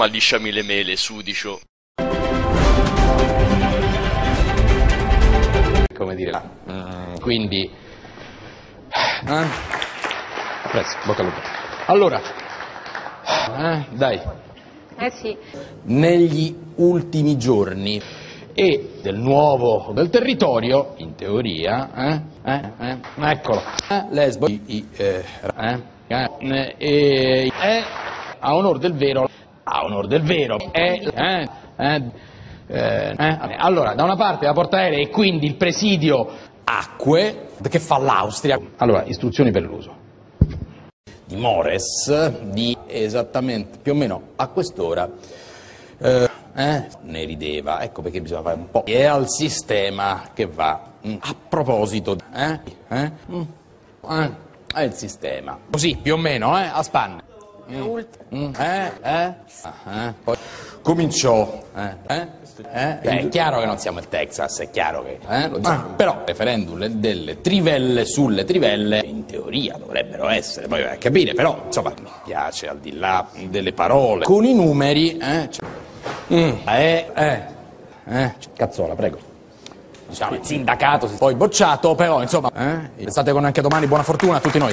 Ma lisciami le mele, sudicio. come dire, mm, quindi, eh? Presto, bocca al lupo. Allora, eh, dai, Eh sì. negli ultimi giorni e del nuovo del territorio, in teoria, eh, eh, eh, eccolo, eh, lesbo, i, i, eh, eh, eh, eh, eh, a onor del vero, a onor del vero, eh, eh, eh, eh, allora, da una parte la portaerei e quindi il presidio acque che fa l'Austria. Allora, istruzioni per l'uso di Mores di esattamente più o meno a quest'ora eh, eh, ne rideva, ecco perché bisogna fare un po'. E al sistema che va. Mm, A proposito, eh? Eh? Mm, eh, È il sistema. Così, più o meno, eh? A spanne. Mm, mm, eh? Eh? Ah, eh. Cominciò. Eh? Eh? Eh? Beh, è chiaro che non siamo il Texas, è chiaro che. Eh? Lo siamo. Però referendum le- delle trivelle sulle trivelle, in teoria dovrebbero essere, poi vai a capire, però insomma mi piace al di là delle parole. Con i numeri, eh? cioè- Mm, eh, eh, eh, cazzola, prego. Diciamo, il sindacato, si- poi bocciato, però insomma, eh? State con anche domani, buona fortuna a tutti noi.